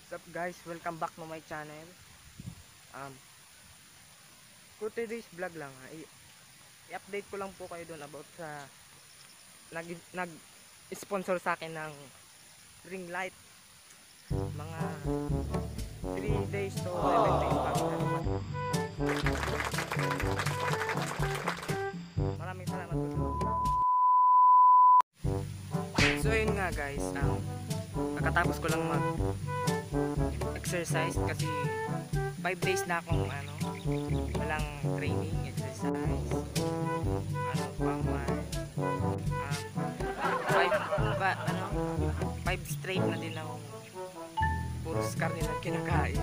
What's up guys? Welcome back to my channel. Um, for today's vlog lang i- i-update ko lang po kayo doon about sa nag, nag sa akin ng ring light. Mga 3 days to 7 days bago na naman. Maraming salamat po. So yun nga guys, um, nakatapos ko lang mag exercise kasi 5 days na akong ano, walang training, exercise, ano pa man, um, 5 ba, ano, 5 straight na din akong puro karne na kinakain.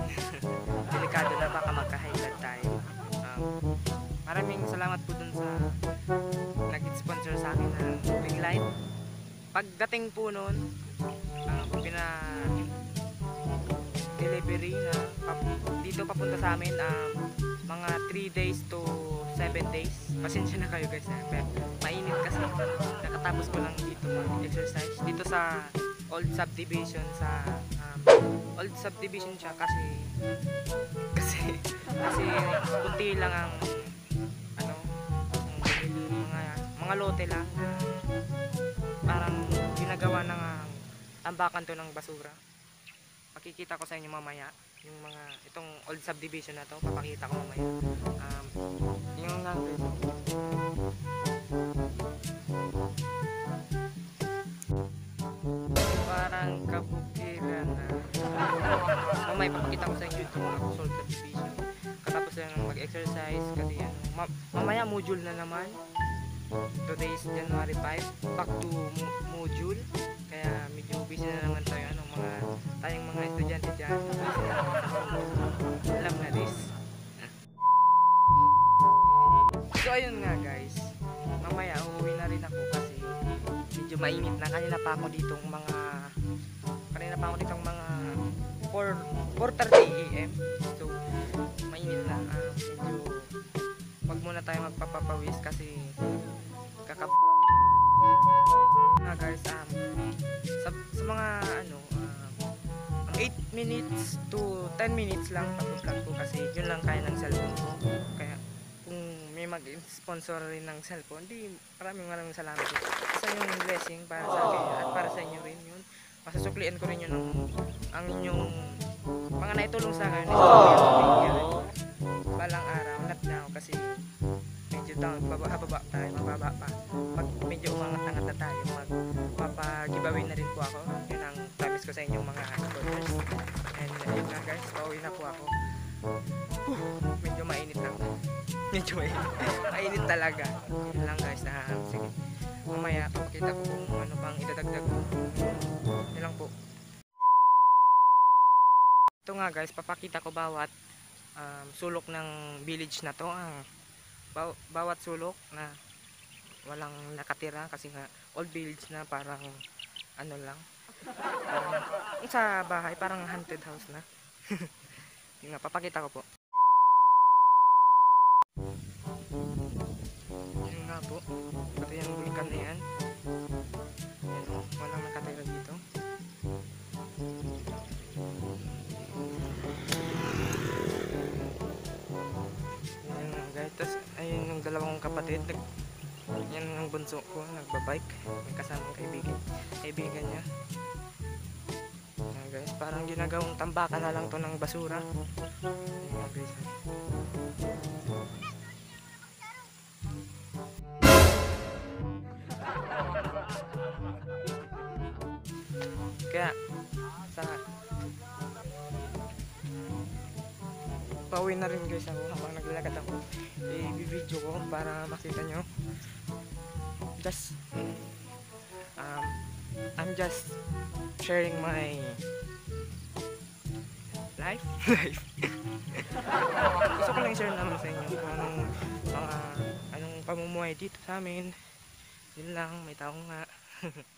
Delikado na baka magka-high blood tayo. Um, maraming salamat po dun sa nag-sponsor sa akin ng ring light. Pagdating po nun, um, pina delivery na pap- dito papunta sa amin um, mga 3 days to 7 days pasensya na kayo guys pero mainit kasi nakatapos ko lang dito mag-exercise dito sa old subdivision sa um, old subdivision siya kasi kasi kasi kunti lang ang ano mga mga lote lang parang ginagawa ng ah, tambakan to ng basura. Pakikita ko sa inyo mamaya yung mga itong old subdivision na to papakita ko mamaya. Um, yung lang kabukiran na. Mamaya papakita ko sa inyo itong mga old subdivision katapos lang mag-exercise kasi ano, ma- mamaya module na naman. Today is January 5 back to mo- module. Kaya medyo busy na naman tayo ano mga tayong mga estudyante dyan. Module. alam na this so ayun nga guys. Mamaya uuwi na rin ako kasi medyo mainit na. Kanina pa ako ditong mga pa ako ditong mga 4 4.30 am so mainit na ah, medyo wag muna tayo magpapapawis kasi kakap nga guys um, sa, sa mga ano um, 8 minutes to 10 minutes lang pag-vlog ko kasi yun lang kaya ng cellphone ko. Kaya kung may mag-sponsor rin ng cellphone di maraming maraming salamat. Isa yung blessing para sa akin at para sa inyo rin yun masusuklian ko rin yun ng ang inyong mga naitulong sa akin. Balang araw not now kasi medyo down bababa tayo mababa pa. Pag medyo umangat-angat na tayo mag papagiveaway na rin po ako. Yun ang promise ko sa inyong mga supporters. And ayun nga guys pauwi na po ako. Whew, medyo mainit lang. Medyo mainit. Mainit talaga. Yun lang guys na sige mamaya papakita ko kung ano pang idadagdag ko. Yun lang po. Ito nga guys papakita ko bawat um, sulok ng village na to ang baw- bawat sulok na walang nakatira kasi nga old village na parang ano lang. Yung sa bahay parang haunted house na. Yun nga papakita ko po po pati yung vulkan na yan. Yan, oh, walang nakatira dito. Yan nga guys, tas ayun yung dalawang kapatid, nag, yan ang bunso ko, nagbabike, may kasamang kaibigan, kaibigan niya. Yan guys, parang ginagawang tambakan na lang to ng basura. Yan guys. Kaya, sa pauwi na rin guys ako habang naglalakad ako. I-video ko para makita nyo. Just um, I'm just sharing my life. Life. Gusto ko lang share naman sa inyo kung anong mga anong pamumuhay dito sa amin. Yun lang may tao nga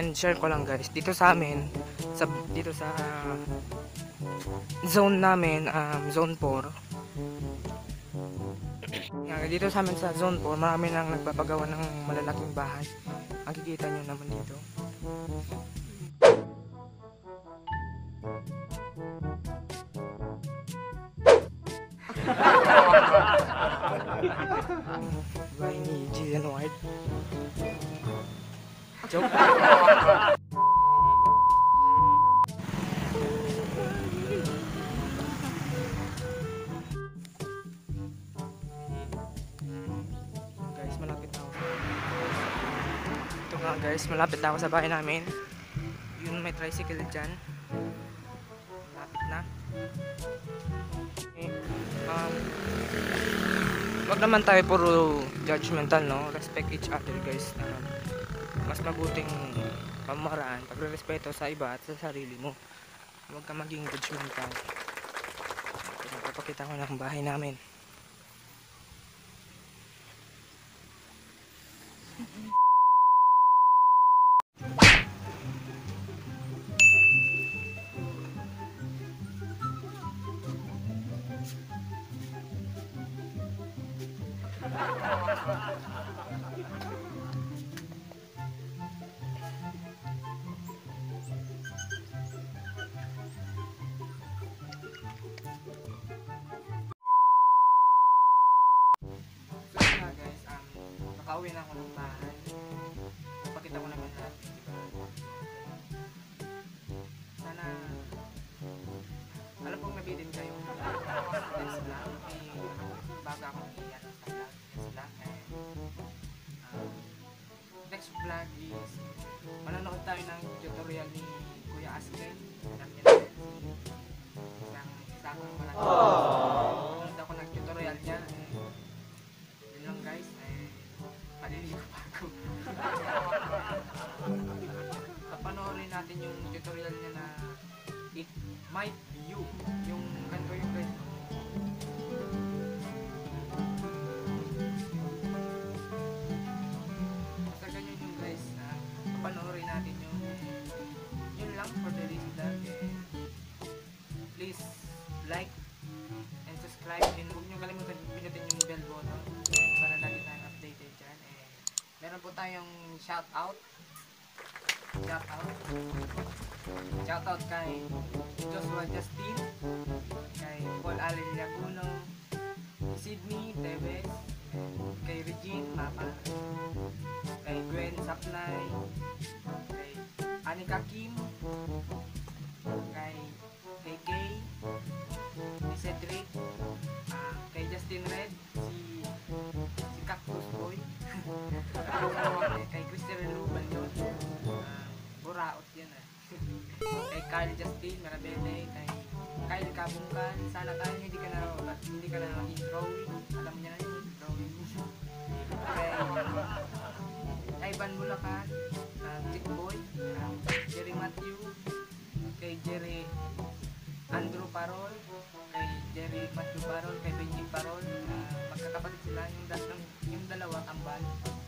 And share ko lang guys, dito sa amin, sa, dito sa zone namin, um, zone 4. Nga, dito sa amin sa zone 4, marami nang nagpapagawa ng malalaking bahay. Makikita nyo naman dito. Ni Jillian Ward. Joke. guys, malapit na ako. Ito nga guys, malapit na ako sa bahay namin. Yun may tricycle dyan. Malapit na. Okay. Um, wag naman tayo puro judgmental, no? Respect each other, guys. Um, mas mabuting pamaraan, pagre-respeto sa iba at sa sarili mo. Huwag ka maging judgmental. Pinapapakita ko ng bahay namin. Bago akong iyan. Next vlog, eh, um, next vlog is, manonood tayo ng tutorial ni Kuya yan, si isang, isang malaki. Tayong shout out. Shout out. Shout out kay Joshua Justin, kay Paul Allen Laguno, Sydney Tevez, kay Regine Mapa, kay Gwen Sapnay, kay Anika Kim, Buraot yan ah. kay Carl Justin Marabete, kay Kyle Kabungkan, sana tayo hindi ka na hindi ka na maging drawing, alam niya na yun, drawing. kay kay Van Bulacan, uh, Chick Boy, ah, Jerry Matthew, kay Jerry Andrew Parol, kay Jerry Matthew Parol, kay Benji Parol, ah, magkakapatid sila yung, yung dalawa kambal, eh,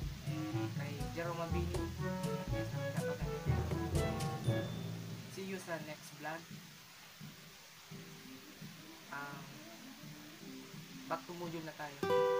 kay Jerome Mabini. See you sa next vlog. Um, back to module na tayo.